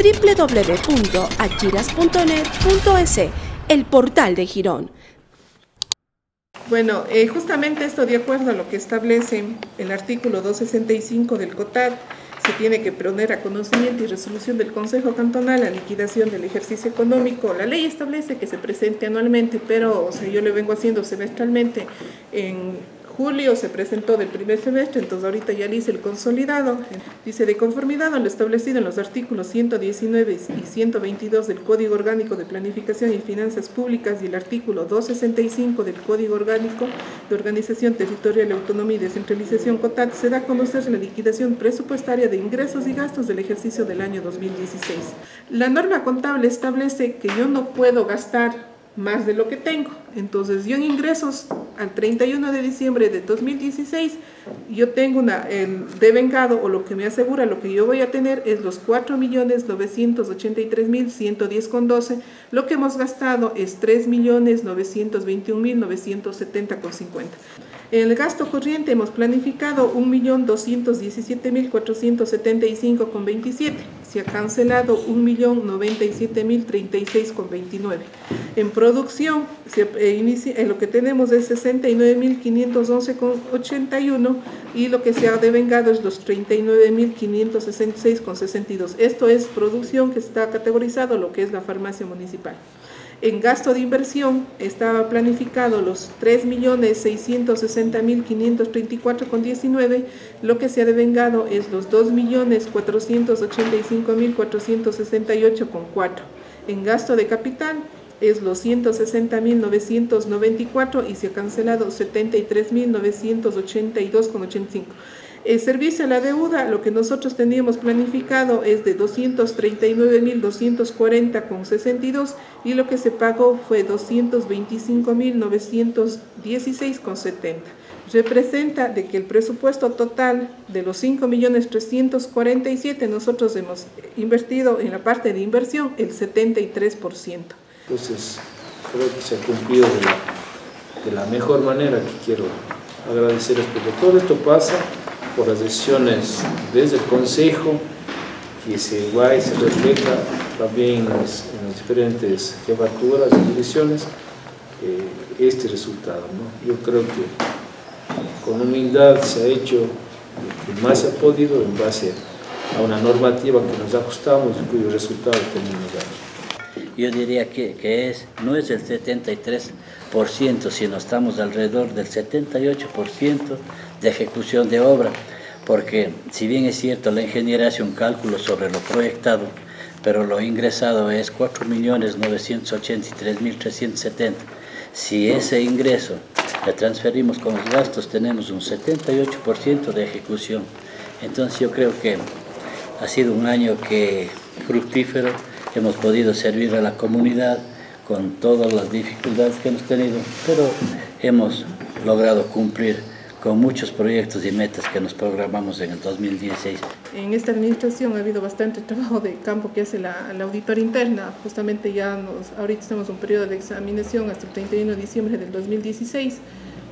www.achiras.net.es, el portal de Girón. Bueno, eh, justamente esto de acuerdo a lo que establece el artículo 265 del COTAD, se tiene que poner a conocimiento y resolución del Consejo Cantonal la liquidación del ejercicio económico. La ley establece que se presente anualmente, pero yo le vengo haciendo semestralmente en julio se presentó del primer semestre, entonces ahorita ya le hice el consolidado. Dice, de conformidad a lo establecido en los artículos 119 y 122 del Código Orgánico de Planificación y Finanzas Públicas y el artículo 265 del Código Orgánico de Organización Territorial, Autonomía y Descentralización COTAT, se da a conocer la liquidación presupuestaria de ingresos y gastos del ejercicio del año 2016. La norma contable establece que yo no puedo gastar más de lo que tengo. Entonces, yo en ingresos al 31 de diciembre de 2016, yo tengo una, el devengado o lo que me asegura lo que yo voy a tener es los 4.983.110,12. Lo que hemos gastado es 3.921.970,50. En el gasto corriente hemos planificado 1.217.475,27. Se ha cancelado 1.097.036,29. En producción, se eh, inicia, en lo que tenemos es 69.511,81 y lo que se ha devengado es los 39.566,62. Esto es producción que está categorizado lo que es la farmacia municipal. En gasto de inversión estaba planificado los 3.660.534,19, lo que se ha devengado es los 2.485.468,4. En gasto de capital es los 160.994 y se ha cancelado 73.982,85. El servicio a la deuda, lo que nosotros teníamos planificado es de 239.240,62 y lo que se pagó fue 225.916,70. Representa de que el presupuesto total de los 5.347 nosotros hemos invertido en la parte de inversión el 73%. Entonces, creo que se ha cumplido de la, de la mejor manera que quiero agradecerles porque todo esto pasa por las decisiones desde el Consejo, que se va y se refleja también en las, diferentes jefaturas y direcciones eh, este resultado. Yo creo que con humildad se ha hecho lo que más se ha podido en base a una normativa que nos ajustamos y cuyo resultado tenemos yo diría que, que, es, no es el 73%, sino estamos alrededor del 78% de ejecución de obra, porque si bien es cierto, la ingeniería hace un cálculo sobre lo proyectado, pero lo ingresado es 4.983.370. Si ese ingreso le transferimos con los gastos, tenemos un 78% de ejecución. Entonces yo creo que ha sido un año que fructífero, hemos podido servir a la comunidad con todas las dificultades que hemos tenido, pero hemos logrado cumplir con muchos proyectos y metas que nos programamos en el 2016. En esta administración ha habido bastante trabajo de campo que hace la, la interna. Justamente ya nos, ahorita estamos en un periodo de examinación hasta el 31 de diciembre del 2016.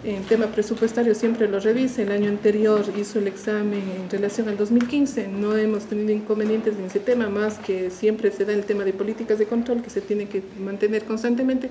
En tema presupuestario siempre lo revisa. El año anterior hizo el examen en relación al 2015. No hemos tenido inconvenientes en ese tema, más que siempre se da el tema de políticas de control que se tiene que mantener constantemente.